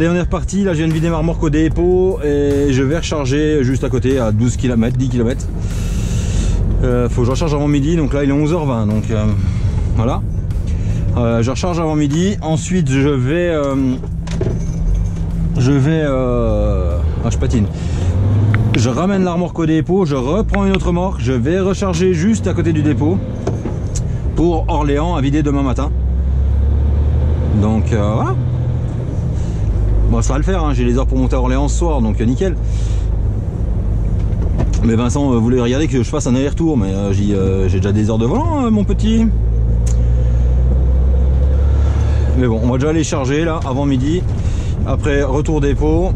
Allez, on est reparti. Là, je viens de vider ma remorque au dépôt et je vais recharger juste à côté à 12 km, 10 km. faut que je recharge avant midi. Donc là, il est 11h20. Donc euh, voilà. Euh, je recharge avant midi. Ensuite, je vais. euh, je vais. ah, je patine. Je ramène la remorque au dépôt. Je reprends une autre remorque. Je vais recharger juste à côté du dépôt pour Orléans à vider demain matin. Donc voilà. Bon, ça va le faire, hein. j'ai les heures pour monter à Orléans ce soir, donc euh, nickel. Mais Vincent euh, voulait regarder que je fasse un aller-retour, mais euh, j'ai déjà des heures de volant, hein, mon petit. Mais bon, on va déjà aller charger là, avant midi. Après, retour dépôt.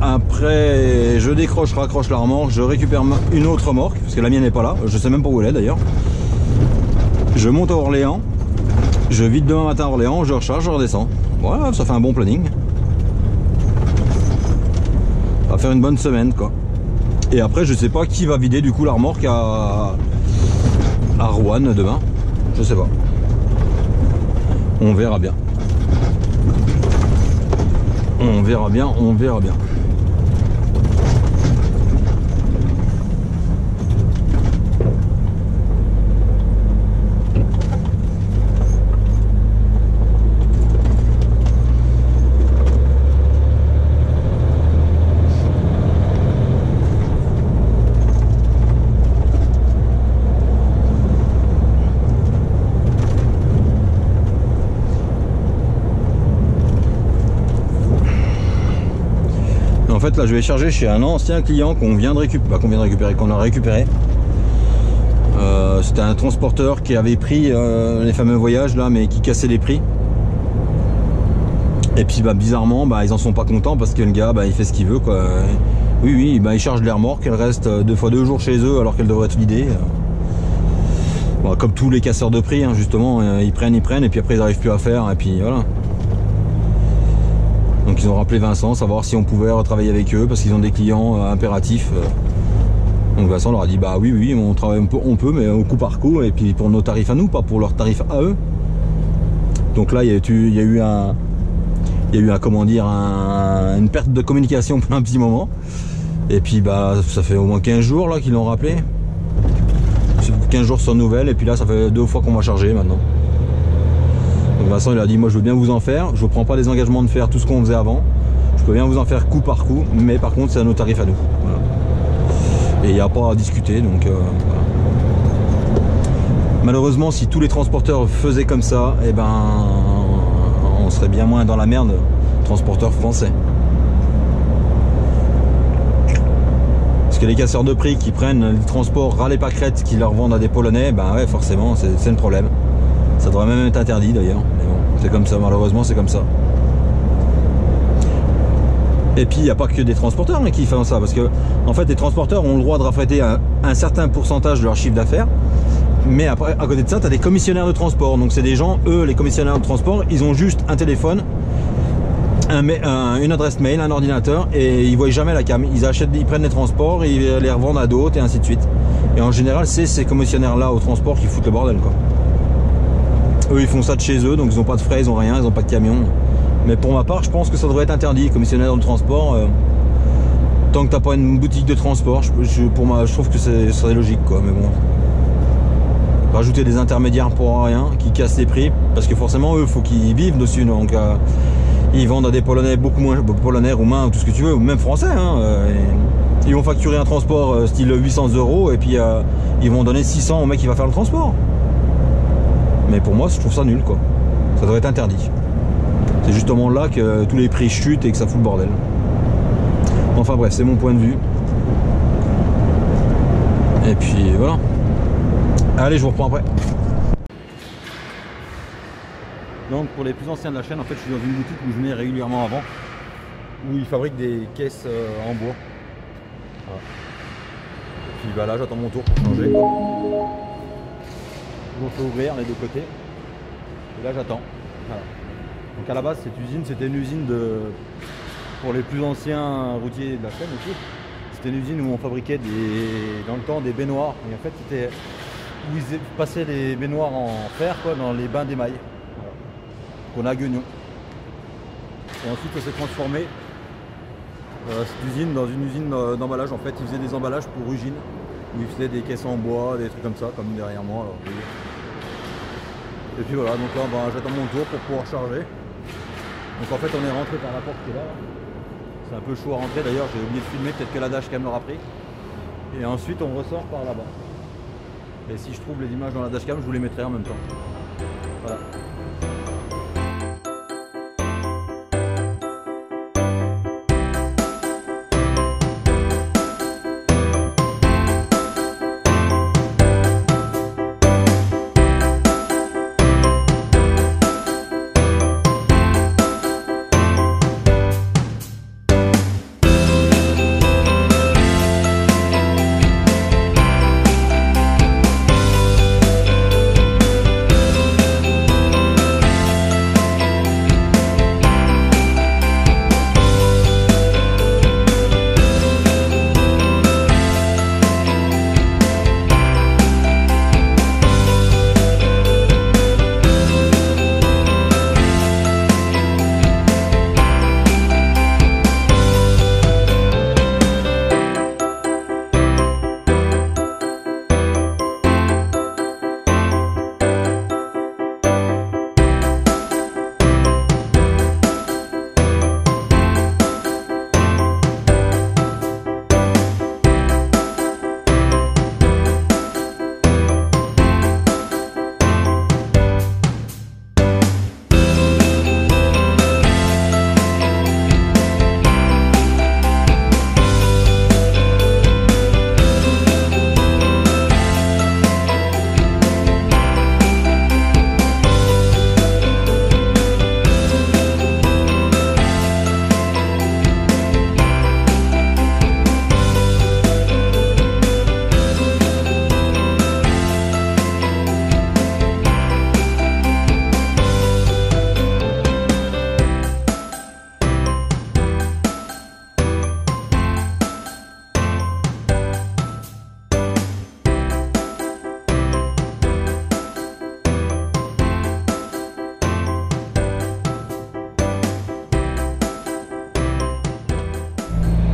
Après, je décroche, raccroche la remorque, je récupère une autre remorque, parce que la mienne n'est pas là, je sais même pas où elle est d'ailleurs. Je monte à Orléans, je vide demain matin à Orléans, je recharge, je redescends. Voilà, ça fait un bon planning. Ça va faire une bonne semaine quoi. Et après, je sais pas qui va vider du coup la remorque à, à Rouen demain. Je sais pas. On verra bien. On verra bien, on verra bien. Je vais charger chez un ancien client qu'on vient de récupérer, qu'on vient récupérer, qu'on a récupéré. Euh, C'était un transporteur qui avait pris euh, les fameux voyages là, mais qui cassait les prix. Et puis, bah, bizarrement, bah, ils en sont pas contents parce que le gars, bah, il fait ce qu'il veut, quoi. Oui, oui, bah, il charge les remorques, elles restent euh, deux fois deux jours chez eux alors qu'elles devraient être vidées. Bon, comme tous les casseurs de prix, hein, justement, ils prennent, ils prennent, et puis après ils n'arrivent plus à faire, et puis voilà. Donc ils ont rappelé Vincent, savoir si on pouvait retravailler avec eux parce qu'ils ont des clients euh, impératifs. euh. Donc Vincent leur a dit bah oui oui on travaille on peut, on peut mais au coup par coup et puis pour nos tarifs à nous, pas pour leurs tarifs à eux. Donc là il y a, eu- un il y a eu une perte de communication pendant un petit moment. Et puis bah ça fait au moins 15 jours qu'ils l'ont rappelé. 15 jours sans nouvelles et puis là ça fait deux fois qu'on va charger maintenant. Vincent il a dit moi je veux bien vous en faire, je ne prends pas les engagements de faire tout ce qu'on faisait avant. Je peux bien vous en faire coup par coup, mais par contre c'est à nos tarifs à nous. Et il n'y a pas à discuter donc euh, voilà. Malheureusement si tous les transporteurs faisaient comme ça, eh ben on serait bien moins dans la merde, transporteurs français. Parce que les casseurs de prix qui prennent les transports râler pâquerettes qui leur vendent à des Polonais, ben ouais forcément c'est le problème. Ça devrait même être interdit d'ailleurs. C'est comme ça, malheureusement c'est comme ça. Et puis il n'y a pas que des transporteurs hein, qui font ça, parce que en fait les transporteurs ont le droit de raffréter un, certain pourcentage de leur chiffre d'affaires. Mais après, à côté de ça, tu as des commissionnaires de transport. Donc c'est des gens, eux, les commissionnaires de transport, ils ont juste un téléphone, un- une adresse mail, un ordinateur, et ils voient jamais la cam. Ils achètent, ils prennent les transports, ils les revendent à d'autres, et ainsi de suite. Et en général, c'est ces commissionnaires-là au transport qui foutent le bordel, quoi. Eux, ils font ça de chez eux, donc ils n'ont pas de frais, ils n'ont rien, ils n'ont pas de camion. Mais pour ma part, je pense que ça devrait être interdit, commissionnaire de transport. euh, tant que t'as pas une boutique de transport, je, pour je trouve que ce serait logique, quoi. Mais bon. Rajouter des intermédiaires pour rien, qui cassent les prix, parce que forcément, eux, faut qu'ils vivent dessus, donc euh, ils vendent à des Polonais beaucoup moins, Polonais, Roumains, tout ce que tu veux, ou même Français. Hein, euh, ils vont facturer un transport style 800 euros, et puis ils vont donner 600 au mec qui va faire le transport. Mais pour moi, je trouve ça nul, quoi. Ça devrait être interdit. C'est justement là que tous les prix chutent et que ça fout le bordel. Enfin bref, c'est mon point de vue. Et puis voilà. Allez, je vous reprends après. Donc pour les plus anciens de la chaîne, en fait, je suis dans une boutique où je venais régulièrement avant, où ils fabriquent des caisses euh, en bois. Et puis bah là, j'attends mon tour pour changer. Ils ont fait ouvrir les deux côtés. Et là, j'attends. Donc à la base, cette usine, c'était une usine de pour les plus anciens routiers de la chaîne aussi. C'était une usine où on fabriquait des, dans le temps des baignoires. Et en fait, c'était où ils passaient les baignoires en fer quoi, dans les bains d'émail. Qu'on a à Guignon. ensuite ça s'est transformé euh, cette usine dans une usine euh, d'emballage en fait. Ils faisaient des emballages pour Ugine. Où ils faisaient des caisses en bois, des trucs comme ça, comme derrière moi. Alors, et puis voilà, donc là bah, j'attends mon tour pour pouvoir charger. Donc en fait on est rentré par la porte qui est là. C'est un peu chaud à rentrer d'ailleurs, j'ai oublié de filmer, peut-être que la dashcam l'aura pris. Et ensuite on ressort par là-bas. Et si je trouve les images dans la dashcam, je vous les mettrai en même temps. Voilà.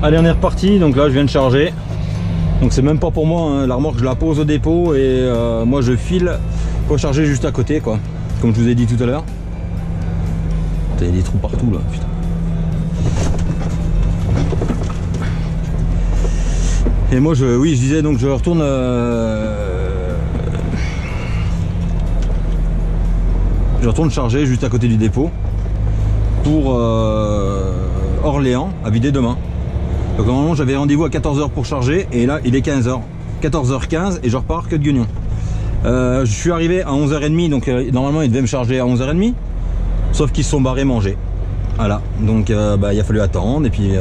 Allez on est reparti, donc là je viens de charger. Donc c'est même pas pour moi, hein. la remorque je la pose au dépôt et euh, moi je file recharger juste à côté quoi. Comme je vous ai dit tout à l'heure. Il y a des trous partout là, putain. Et moi je oui je disais donc je retourne euh, je retourne charger juste à côté du dépôt pour euh, Orléans à vider demain. Donc normalement j'avais rendez-vous à 14h pour charger et là il est 15h. 14h15 et je repars que de Guignon. Euh, je suis arrivé à 11h30 donc euh, normalement il devait me charger à 11h30 sauf qu'ils se sont barrés manger. Voilà donc euh, bah, il a fallu attendre et puis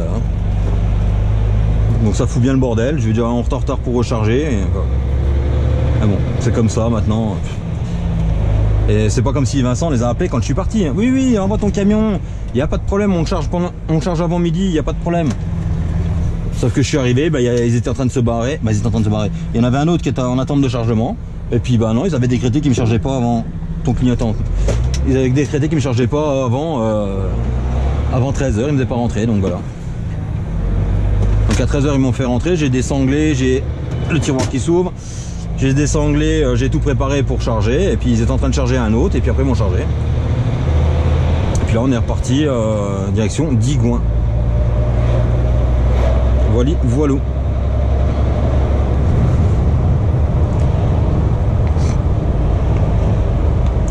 donc ça fout bien le bordel. Je vais dire on retard retard pour recharger. ah bon c'est comme ça maintenant. Et c'est pas comme si Vincent les a appelés quand je suis parti. Oui oui envoie ton camion. Il n'y a pas de problème on charge on charge avant midi il n'y a pas de problème. Sauf que je suis arrivé, bah, ils étaient en train de se barrer. Bah, ils étaient en train de se barrer. Il y en avait un autre qui était en attente de chargement. Et puis bah non, ils avaient décrété qu'ils me chargeaient pas avant ton clignotant. Ils avaient décrété qu'ils me chargeaient pas avant euh, avant 13h, ils me faisaient pas rentrer, donc voilà. Donc à 13h ils m'ont fait rentrer, j'ai des sanglés, j'ai le tiroir qui s'ouvre, j'ai des sanglés, euh, j'ai tout préparé pour charger, et puis ils étaient en train de charger un autre, et puis après ils m'ont chargé. Et puis là on est reparti euh, direction Digoin. Voilà.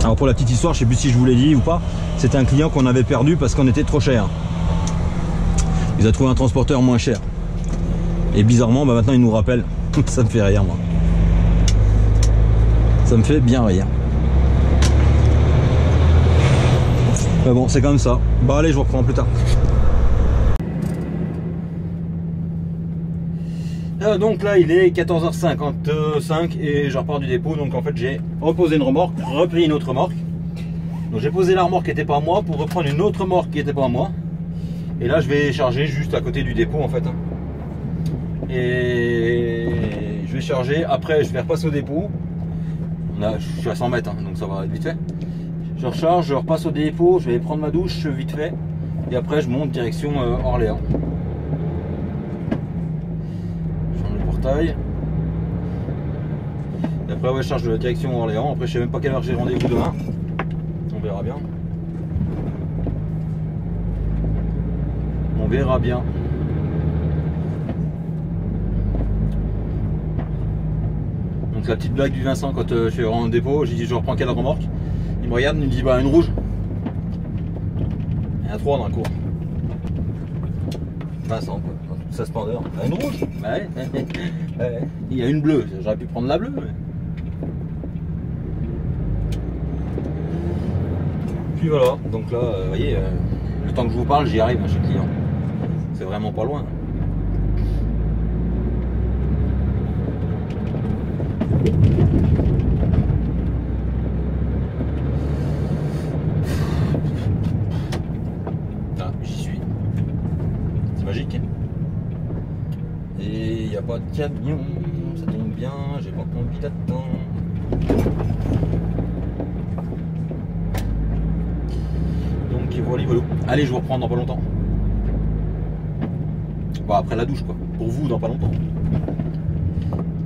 Alors pour la petite histoire, je sais plus si je vous l'ai dit ou pas, c'était un client qu'on avait perdu parce qu'on était trop cher. Ils ont trouvé un transporteur moins cher. Et bizarrement, bah maintenant il nous rappelle. Ça me fait rire moi. Ça me fait bien rire. Mais bon, c'est comme ça. Bah allez, je vous reprends plus tard. Euh, donc là il est 14h55 et je repars du dépôt donc en fait j'ai reposé une remorque, repris une autre remorque. Donc j'ai posé la remorque qui n'était pas à moi pour reprendre une autre remorque qui n'était pas à moi. Et là je vais charger juste à côté du dépôt en fait. Et je vais charger, après je vais repasser au dépôt. Là je suis à 100 mètres hein, donc ça va être vite fait. Je recharge, je repasse au dépôt, je vais prendre ma douche vite fait. Et après, je monte direction euh, Orléans. Je change le Et après, ouais, je charge de la direction Orléans. Après, je sais même pas quelle heure j'ai rendez-vous demain. On verra bien. On verra bien. Donc la petite blague du Vincent quand euh, je suis en dépôt, j'ai dit je reprends quelle remorque. Il me regarde, il me dit bah une rouge. Il y en a trois dans le cours. Vincent quoi, Bah, une rouge Bah ouais. Ouais. Il y a une bleue, j'aurais pu prendre la bleue. mais- Puis voilà, donc là, euh, vous voyez, euh, le temps que je vous parle, j'y arrive hein, chez le client. C'est vraiment pas loin. Ah, j'y suis. C'est magique. Et il n'y a pas de camion, ça tombe bien, j'ai pas envie d'attendre. Donc voilà, voilà. Allez, je vous reprends dans pas longtemps. Bon, après la douche, quoi. Pour vous, dans pas longtemps.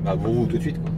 Bah, pour vous, tout de suite, quoi.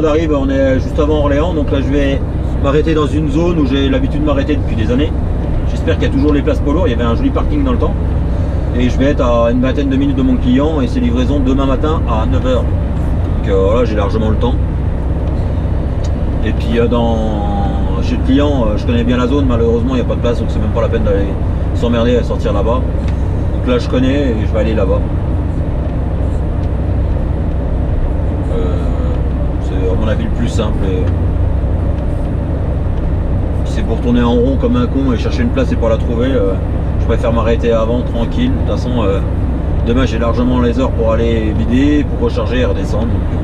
On arrive, on est juste avant Orléans, donc là je vais m'arrêter dans une zone où j'ai l'habitude de m'arrêter depuis des années. J'espère qu'il y a toujours les places polo, il y avait un joli parking dans le temps. Et je vais être à une vingtaine de minutes de mon client et c'est livraison demain matin à 9h. Donc euh, voilà, j'ai largement le temps. Et puis euh, dans... chez le client, euh, je connais bien la zone, malheureusement il n'y a pas de place, donc c'est même pas la peine d'aller s'emmerder à sortir là-bas. Donc là je connais et je vais aller là-bas. Euh, c'est à mon avis le plus Si c'est pour tourner en rond comme un con et chercher une place et pas la trouver, euh, je préfère m'arrêter avant, tranquille. De toute façon, euh, demain j'ai largement les heures pour aller vider, pour recharger et redescendre. donc, euh.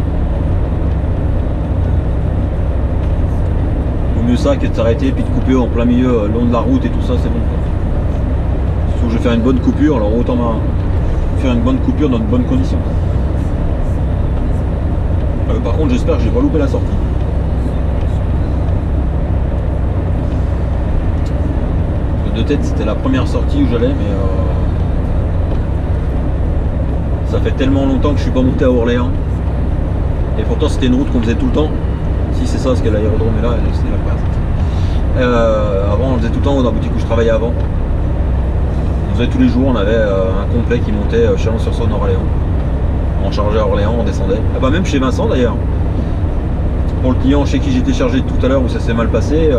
Mieux ça que de s'arrêter et puis de couper en plein milieu, euh, le long de la route et tout ça, c'est bon. Surtout que je vais faire une bonne coupure, alors autant faire une bonne coupure dans de bonnes conditions. Euh, par contre, j'espère que j'ai pas loupé la sortie. Parce que De tête, c'était la première sortie où j'allais, mais euh, ça fait tellement longtemps que je suis pas monté à Orléans. Et pourtant, c'était une route qu'on faisait tout le temps. Si c'est ça, parce que l'aérodrome est là, c'est la place. Euh, avant, on faisait tout le temps dans la boutique où je travaillais avant. On faisait tous les jours, on avait euh, un complet qui montait Chalon-sur-Saône Orléans. On chargeait à Orléans, on descendait. Ah bah même chez Vincent d'ailleurs. pour le client chez qui j'étais chargé tout à l'heure où ça s'est mal passé,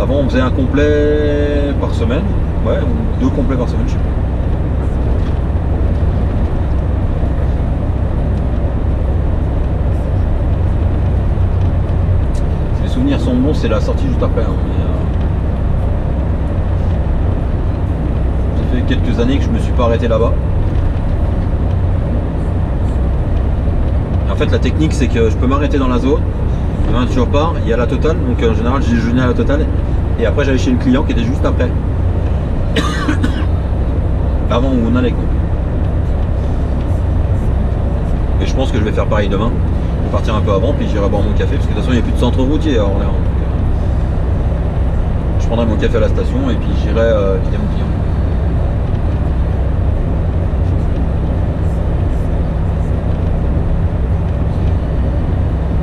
avant on faisait un complet ouais, ou deux complets par semaine, je sais pas. Si les souvenirs sont bons, c'est la sortie juste après. hein, euh, ça fait quelques années que je me suis pas arrêté là-bas. En fait, la technique, c'est que je peux m'arrêter dans la zone. Demain, je repars, il y a la totale. Donc, en général, j'ai déjeuné à la totale. Et après, j'allais chez le client qui était juste après. Avant où on allait. Quoi. Et je pense que je vais faire pareil demain. Je vais partir un peu avant, puis j'irai boire mon café. Parce que de toute façon, il n'y a plus de centre routier à euh, je prendrai mon café à la station et puis j'irai euh, mon client.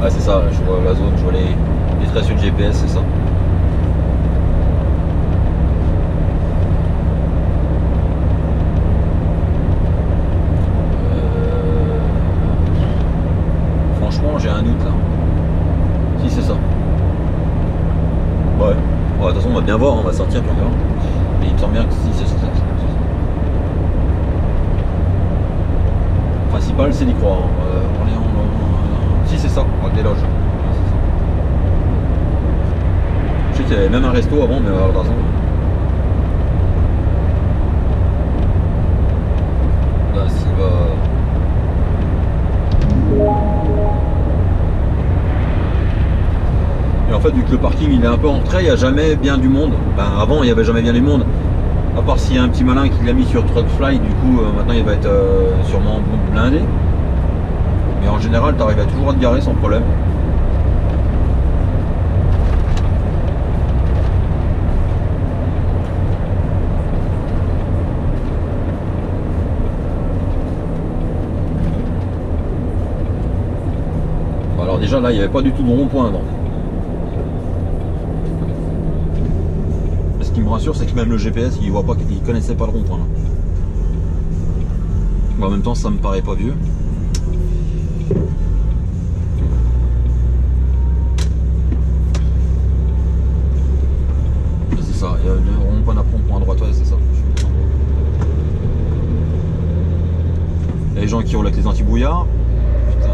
Ah c'est ça, je vois la zone, je vois les, les sur le GPS, c'est ça. Euh, Franchement, j'ai un doute là. Si c'est ça. Ouais. Ouais, de toute façon, on va bien voir, on va sortir puis on verra. Mais il me semble bien que si c'est ça. c'est ça. Le principal, c'est d'y croire. si c'est ça, on des loges. Je sais qu'il y avait même un resto avant, mais euh, va. Et en fait, vu que le parking il est un peu en retrait, il n'y a jamais bien du monde. Ben, avant, il n'y avait jamais bien du monde. À part s'il y a un petit malin qui l'a mis sur Truckfly, du coup, euh, maintenant il va être euh, sûrement blindé. Mais en général, tu arrives à toujours te garer sans problème. Alors déjà là, il n'y avait pas du tout de rond-point avant. Ce me rassure, c'est que même le GPS, il voit pas qu'il connaissait pas le rond-point. Bon, en même temps, ça me paraît pas vieux. C'est ça, il y a le rond-point d'après, rond-point à droite, c'est ça. Il y a les gens qui roulent avec les anti-brouillards. Putain.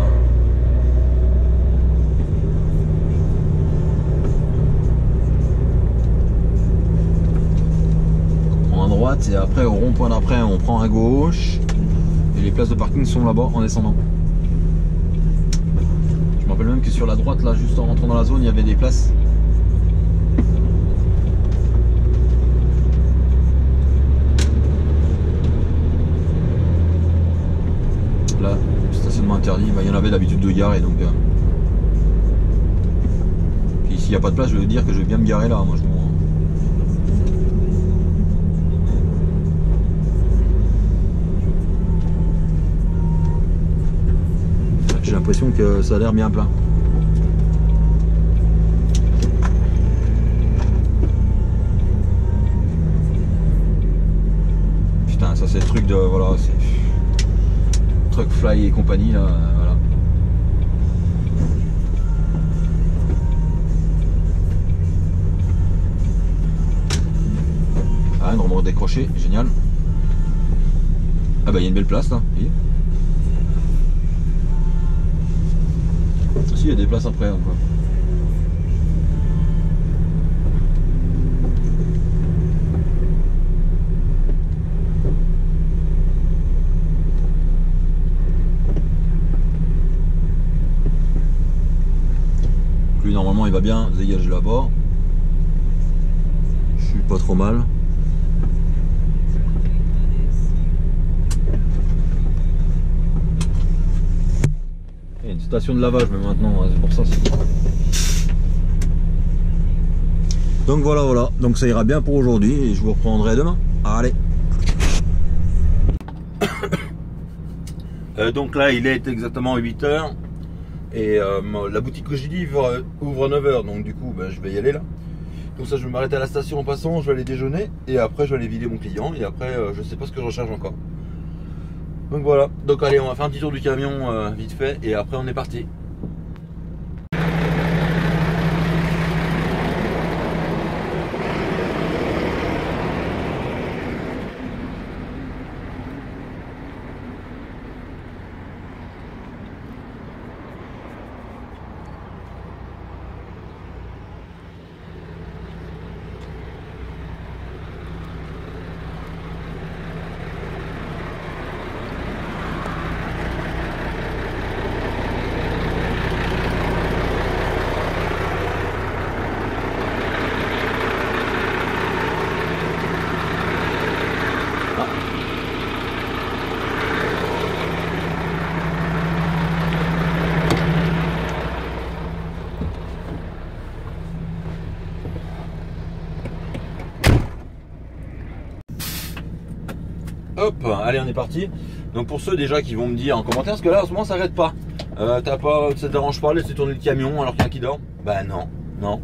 On prend à et après au rond-point d'après on prend à gauche. Et les places de parking sont là-bas en descendant. Je me rappelle même que sur la droite là, juste en rentrant dans la zone, il y avait des places. Là, stationnement interdit, bah, il y en avait d'habitude de garer donc. euh. Puis s'il n'y a pas de place, je veux dire que je vais bien me garer là, moi je J'ai l'impression que ça a l'air bien plein. Putain, ça c'est le truc de. Voilà, c'est. Truckfly et compagnie là, voilà. Ah, une remorque décrochée, génial. Ah bah il y a une belle place là, voyez. Si, il y a des places après encore. Lui normalement il va bien dégager là-bas. Je suis pas trop mal. Il y a une station de lavage mais maintenant, hein, c'est pour ça. Donc voilà, voilà. Donc ça ira bien pour aujourd'hui et je vous reprendrai demain. Allez. Euh, donc là, il est exactement 8h. Et euh, la boutique que j'ai dit ouvre, ouvre 9h. Donc du coup, ben, je vais y aller là. Comme ça, je vais m'arrêter à la station en passant. Je vais aller déjeuner. Et après, je vais aller vider mon client. Et après, euh, je sais pas ce que je recharge encore. Donc voilà. Donc allez, on va faire un petit tour du camion euh, vite fait. Et après, on est parti. Allez, on est parti. Donc pour ceux déjà qui vont me dire en commentaire, parce que là en ce moment ça arrête pas. Euh, t'as pas, ça te dérange pas laisser tourner le camion alors qu'il y en qui dort Bah non, non.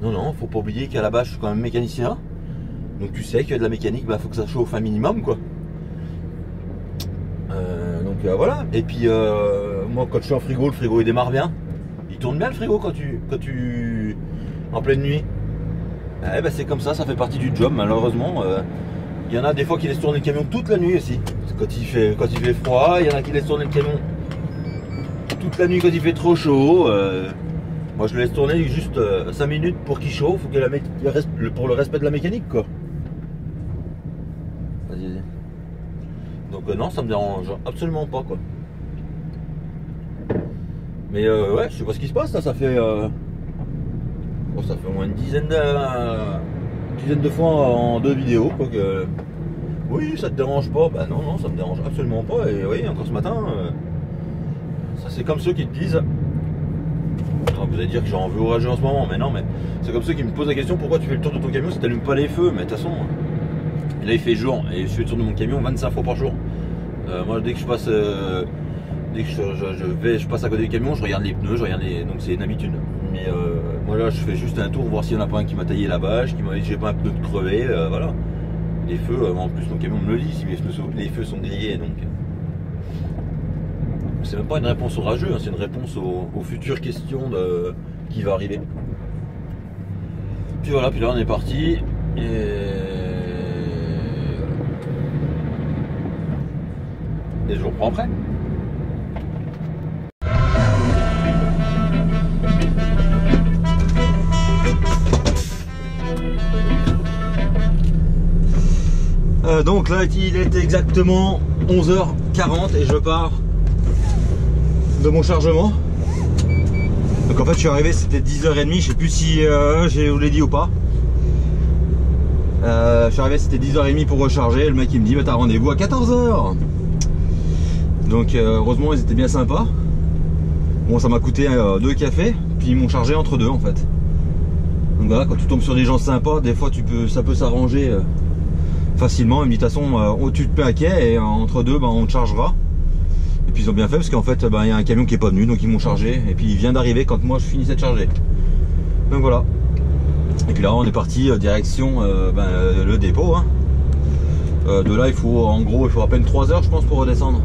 Non, non, faut pas oublier qu'à la base je suis quand même mécanicien. Donc tu sais qu'il y a de la mécanique, bah faut que ça chauffe un minimum quoi. Euh, donc euh, voilà. Et puis moi quand je suis en frigo, le frigo il démarre bien. Il tourne bien le frigo quand tu. quand tu. en pleine nuit. Eh ben c'est comme ça, ça fait partie du job malheureusement. Il y en a des fois qui laissent tourner le camion toute la nuit aussi. Quand il fait, quand il fait froid, il y en a qui laissent tourner le camion toute la nuit quand il fait trop chaud. Euh, moi je le laisse tourner juste 5 euh, minutes pour qu'il chauffe, pour le respect de la mécanique quoi. Donc euh, non, ça me dérange absolument pas quoi. Mais ouais, je sais pas ce qui se passe là, ça fait. Bon, ça fait au moins une dizaine de dizaine de fois en deux vidéos. Quoi, que... Oui, ça te dérange pas? Bah non, non, ça me dérange absolument pas. Et oui, encore ce matin, euh, ça c'est comme ceux qui te disent. vous allez dire que j'en veux orageux en ce moment, mais non, mais c'est comme ceux qui me posent la question pourquoi tu fais le tour de ton camion si tu pas les feux? Mais de toute façon, là il fait jour et je fais le tour de mon camion 25 fois par jour. Euh, moi, dès que je passe. Euh, dès que je, vais, je passe à côté du camion, je regarde les pneus, je regarde les. Donc c'est une habitude. Mais euh, moi là, je fais juste un tour, voir s'il n'y en a pas un qui m'a taillé la bâche, qui m'a dit j'ai pas un pneu de crevé, euh, voilà. Les feux, euh, en plus mon camion me le dit si les feux sont, grillés, donc. C'est même pas une réponse orageux, hein, c'est une réponse aux, futures questions qui va arriver. Puis voilà, puis là on est parti. Et... Je reprends après. Euh, donc là, il est exactement 11h40 et je pars de mon chargement. Donc en fait, je suis arrivé, c'était 10h30. Je sais plus si euh, je vous l'ai dit ou pas. Euh, je suis arrivé, c'était 10h30 pour recharger. Le mec, il me dit, mais t'as rendez-vous à 14h. Donc heureusement, ils étaient bien sympas. Bon, ça m'a coûté deux cafés, puis ils m'ont chargé entre deux en fait. Donc voilà, quand tu tombes sur des gens sympas, des fois tu peux, ça peut s'arranger facilement. Une me de toute façon, euh, tu te paquet et euh, entre deux, ben, on te chargera. Et puis ils ont bien fait parce qu'en fait, ben, il y a un camion qui est pas venu, donc ils m'ont chargé. Et puis il vient d'arriver quand moi je finissais de charger. Donc voilà. Et puis là, on est parti euh, direction ben, le dépôt. Hein. de là, il faut en gros, il faut à peine 3 heures, je pense, pour redescendre.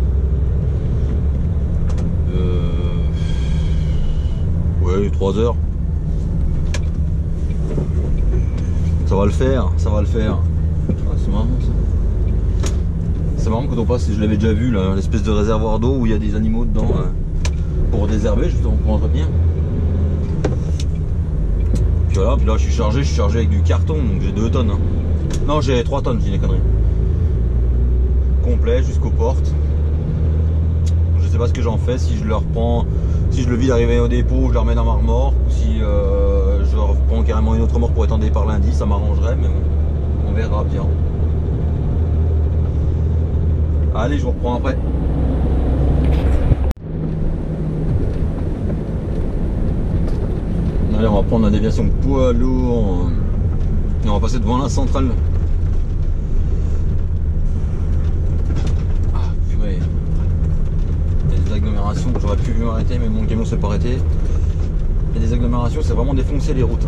Ouais, 3 heures. Ça va le faire, ça va le faire C'est marrant quand on passe, je l'avais déjà vu l'espèce de réservoir d'eau où il y a des animaux dedans pour désherber, justement pour entretenir. Puis voilà, puis là je suis chargé, je suis chargé avec du carton, donc j'ai 2 tonnes. Hein. Non j'ai 3 tonnes, j'ai des conneries. Complet jusqu'aux portes. Je sais pas ce que j'en fais, si je le reprends, si je le vide arrivé au dépôt, je le remets dans ma remorque, ou si euh, je reprends carrément une autre remorque pour être en départ lundi, ça m'arrangerait, mais on verra bien. Allez, je vous reprends après. Allez, on va prendre la déviation poids lourd. Et on va passer devant la centrale. Ah, purée. Il y a des agglomérations. J'aurais pu m'arrêter, mais mon camion s'est pas arrêté. Il y a des agglomérations, c'est vraiment défoncer les routes.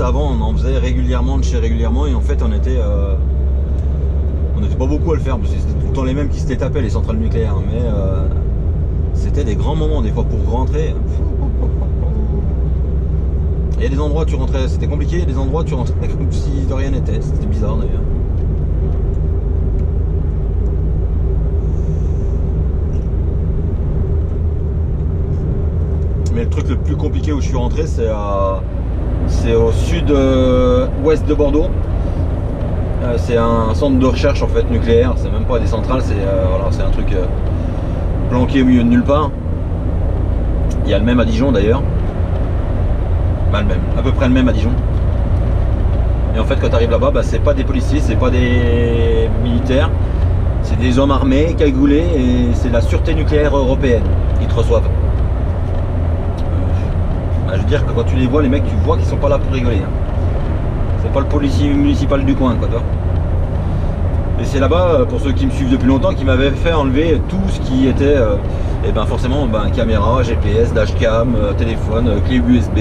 Avant, on en faisait régulièrement de chez régulièrement et en fait on était euh, on n'était pas beaucoup à le faire parce que c'était tout le temps les mêmes qui s'étaient tapés les centrales nucléaires mais euh, c'était des grands moments des fois pour rentrer. Il y a des endroits où tu rentrais c'était compliqué des endroits où tu rentrais comme si de rien n'était c'était bizarre d'ailleurs. Mais le truc le plus compliqué où je suis rentré c'est à c'est au sud-ouest de Bordeaux. Euh, c'est un centre de recherche en fait nucléaire. C'est même pas des centrales, c'est euh, un truc. Euh, planqué au milieu de nulle part. Il y a le même à Dijon d'ailleurs. Bah, le même, à peu près le même à Dijon. Et en fait, quand tu arrives là-bas, bah, c'est pas des policiers, c'est pas des militaires, c'est des hommes armés, cagoulés, et c'est la sûreté nucléaire européenne qui te reçoivent. Je veux dire que quand tu les vois, les mecs, tu vois qu'ils sont pas là pour rigoler. hein. C'est pas le policier municipal du coin, quoi. Et c'est là-bas, euh, pour ceux qui me suivent depuis longtemps, qui m'avaient fait enlever tout ce qui était, euh, eh ben forcément, ben, caméra, GPS, dashcam, euh, téléphone, clé USB,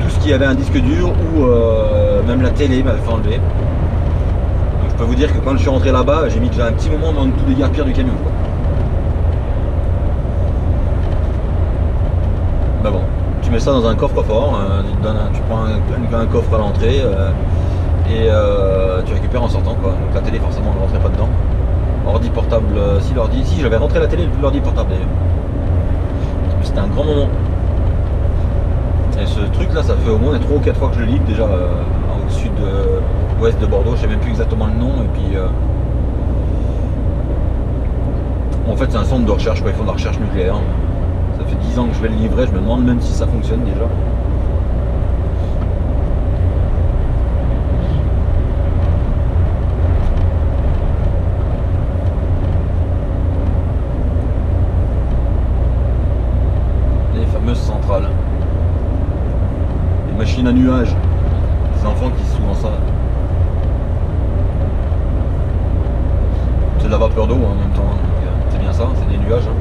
tout ce qui avait un disque dur ou même la télé m'avait fait enlever. Donc je peux vous dire que quand je suis rentré là-bas, j'ai mis déjà un petit moment dans les garde-pierres du camion. Quoi. Bah bon, tu mets ça dans un coffre-fort, euh, tu prends un, coffre à l'entrée euh, et euh, tu récupères en sortant quoi. Donc la télé forcément ne rentrait pas dedans. Ordi portable, si l'ordi, si j'avais rentré la télé, l'ordi portable d'ailleurs. C'était un grand moment. Et ce truc là, ça fait au moins 3 ou 4 fois que je le livre déjà au sud euh, ouest de Bordeaux, je sais même plus exactement le nom et puis en fait c'est un centre de recherche quoi, ils font de la recherche nucléaire. Fait 10 ans que je vais le livrer, je me demande même si ça fonctionne déjà. Les fameuses centrales. Les machines à nuages. Les enfants qui sont souvent ça. C'est de la vapeur d'eau hein, en même temps. hein, donc, euh, C'est bien ça, c'est des nuages. hein.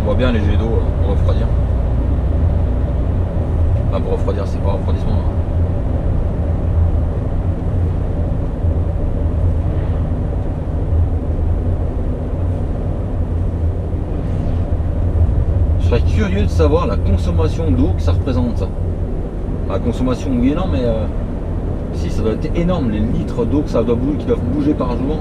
On voit bien les jets d'eau euh, pour refroidir. Enfin pour refroidir, c'est pas refroidissement. hein. Je serais de savoir la consommation d'eau que ça représente ça. La consommation oui et mais euh, si ça doit être énorme les litres d'eau que ça doit bouger, qui doivent bouger par jour.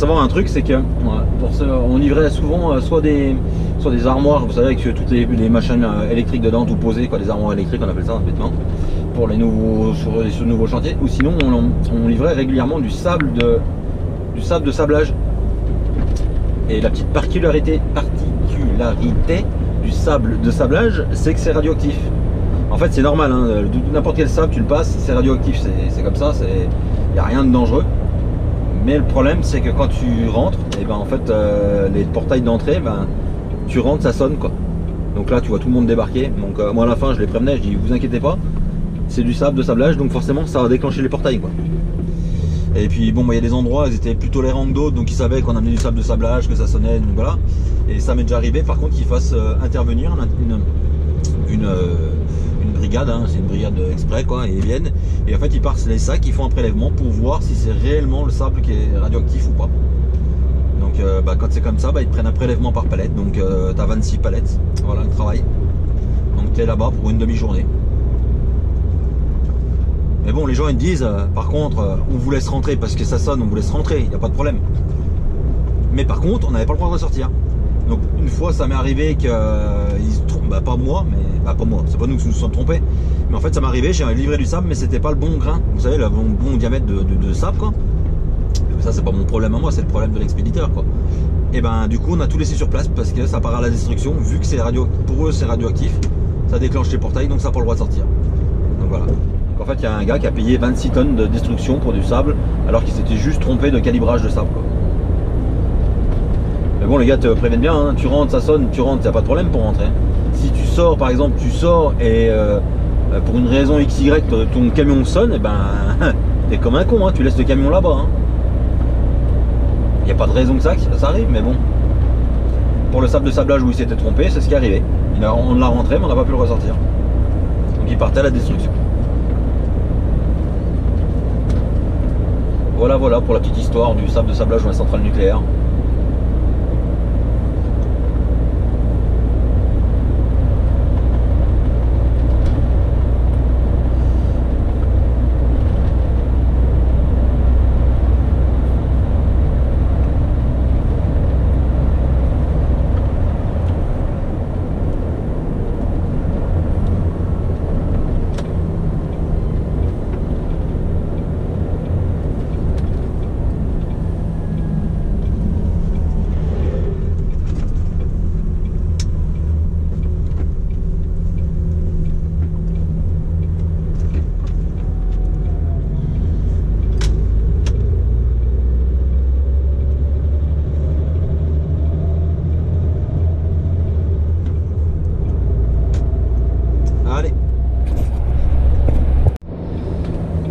Savoir un truc, c'est que pour on livrait souvent euh, soit des, soit des armoires, vous savez, avec euh, toutes les, machines euh, électriques dedans, tout posé, quoi, des armoires électriques, on appelle ça bêtement, pour les nouveaux, sur les nouveaux chantiers. Ou sinon, on, livrait régulièrement du sable de, du sable de sablage. Et la petite particularité, particularité du sable de sablage, c'est que c'est radioactif. En fait, c'est normal, hein, n'importe quel sable, tu le passes, c'est radioactif, c'est c'est comme ça, il n'y a rien de dangereux. Mais le problème, c'est que quand tu rentres, et ben en fait, euh, les portails d'entrée, ben, tu rentres, ça sonne quoi. Donc là, tu vois tout le monde débarquer. Donc euh, moi à la fin, je les prévenais, je dis, vous inquiétez pas, c'est du sable de sablage, donc forcément, ça va déclencher les portails. Et puis bon, bah, il y a des endroits, ils étaient plutôt tolérants que d'autres, donc ils savaient qu'on amenait du sable de sablage, que ça sonnait, donc voilà. Et ça m'est déjà arrivé, par contre, qu'ils fassent euh, intervenir une hein, c'est une brigade exprès quoi, ils viennent. Et en fait, ils partent les sacs, ils font un prélèvement pour voir si c'est réellement le sable qui est radioactif ou pas. Donc euh, bah, quand c'est comme ça, bah, ils te prennent un prélèvement par palette, donc euh, tu as 26 palettes, voilà le travail. Donc tu es là-bas pour une demi-journée. Mais bon, les gens ils disent, euh, par contre, euh, on vous laisse rentrer parce que ça sonne, on vous laisse rentrer, il n'y a pas de problème. Mais par contre, on n'avait pas le droit de ressortir. Donc une fois, ça m'est arrivé qu'ils se trompent, bah, pas moi, mais bah, pas moi, c'est pas nous qui nous sommes trompés. Mais en fait, ça m'est arrivé, j'ai livré du sable, mais c'était pas le bon grain. Vous savez, le bon, diamètre de, sable, quoi. Ça, c'est pas mon problème à moi, c'est le problème de l'expéditeur, quoi. Et ben, du coup, on a tout laissé sur place parce que ça part à la destruction. Vu que c'est radio, pour eux, c'est radioactif, ça déclenche les portails, donc ça n'a pas le droit de sortir. Donc voilà. Donc, en fait, il y a un gars qui a payé 26 tonnes de destruction pour du sable, alors qu'il s'était juste trompé de calibrage de sable, quoi. Bon, les gars te préviennent bien, hein, tu rentres, ça sonne, tu rentres, a pas de problème pour rentrer. Si tu sors, par exemple, tu sors et euh, pour une raison XY, ton- camion sonne, et ben, t'es comme un con, hein, tu laisses le camion là-bas. Il n'y a pas de raison que ça, ça arrive, mais bon. pour le sable de sablage où il s'était trompé, c'est ce qui est arrivé. On l'a rentré, mais on n'a pas pu le ressortir. Donc il partait à la destruction. Voilà, voilà pour la petite histoire du sable de sablage dans les centrales nucléaires. Allez.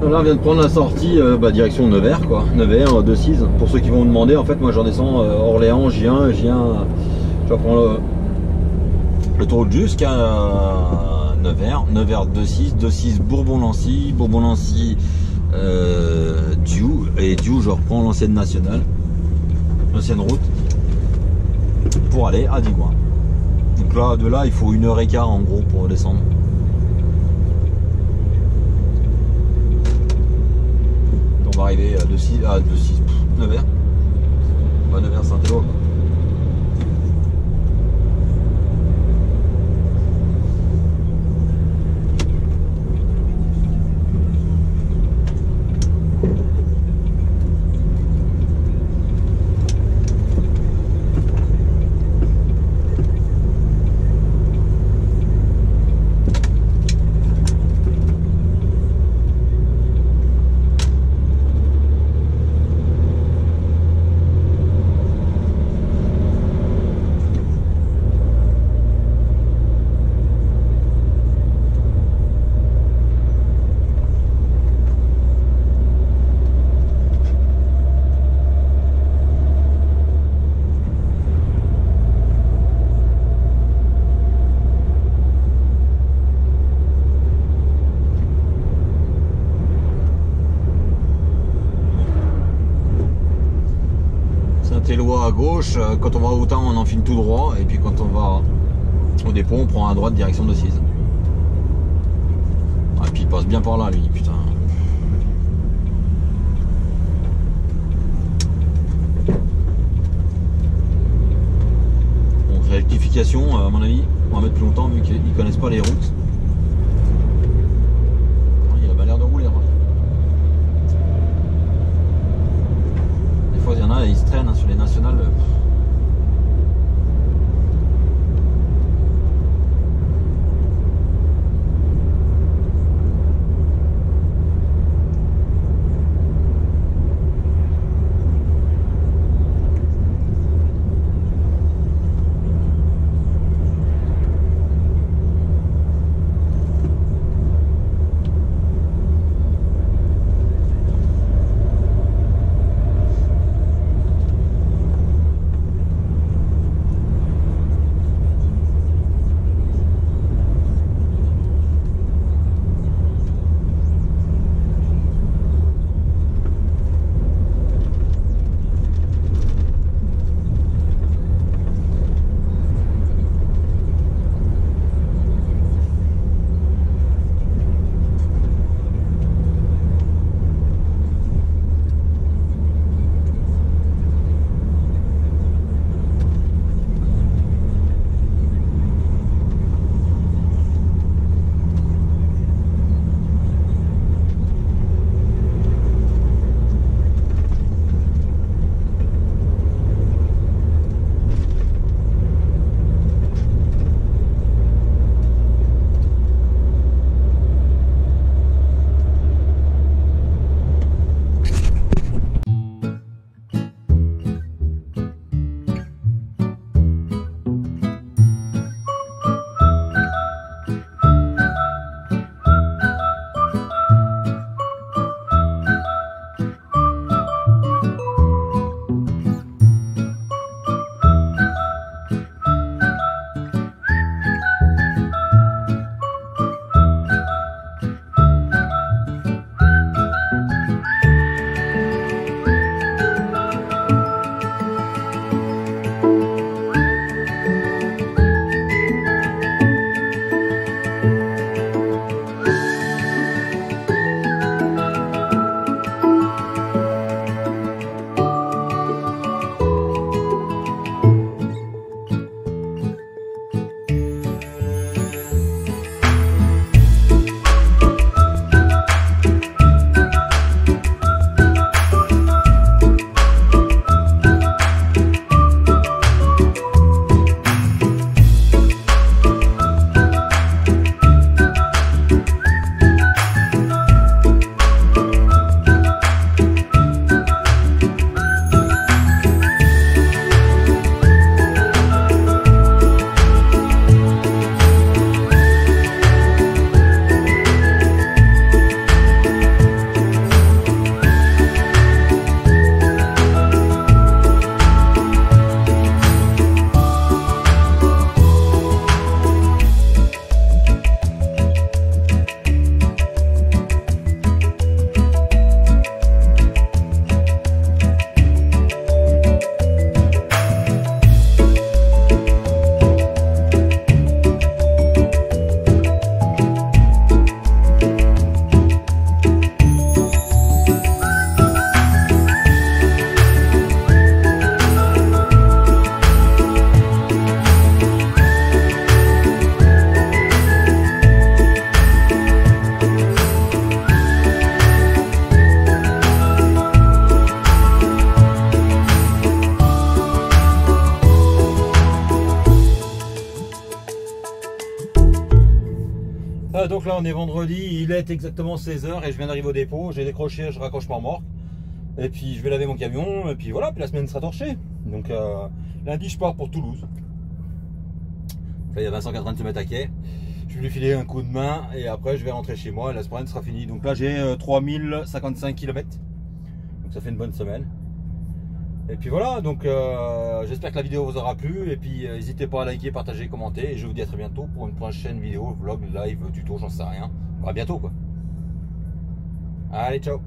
Là, on vient de prendre la sortie euh, bah, direction Nevers, quoi. Nevers, euh, 2-6. Pour ceux qui vont me demander, en fait, moi j'en descends euh, Orléans, j'y viens, j'y viens. Je vais le, tour jusqu'à Nevers. Nevers 2-6, 2-6 Bourbon-Lancy, Bourbon-Lancy euh, Diou. Et Diou, je reprends l'ancienne nationale, l'ancienne route, pour aller à Digoin. Donc là, de là, il faut une heure et quart en gros pour descendre. Va arriver à 2-6, à 2-6, 9h. Bah 9h Saint-Éloi. quoi. Saint-Éloi à euh, quand on va au temps on enfile tout droit, et puis quand on va au dépôt on prend à droite direction de 6. Ah, et puis il passe bien par là lui, putain. Donc rectification euh, à mon avis, on va mettre plus longtemps vu qu'ils connaissent pas les routes. On est vendredi, il est exactement 16h et je viens d'arriver au dépôt. J'ai décroché, je raccroche ma remorque. Et puis je vais laver mon camion, et puis voilà, puis la semaine sera torchée. Donc euh, lundi, je pars pour Toulouse. Il y a 180 mètres à quai. Je vais lui filer un coup de main et après je vais rentrer chez moi et la semaine sera finie. Donc là, j'ai 3055 km. Donc ça fait une bonne semaine. Et puis voilà, donc euh, j'espère que la vidéo vous aura plu. Et puis euh, n'hésitez pas à liker, partager, commenter. Et je vous dis à très bientôt pour une prochaine vidéo, vlog, live, tuto, j'en sais rien. À bientôt quoi. Allez, ciao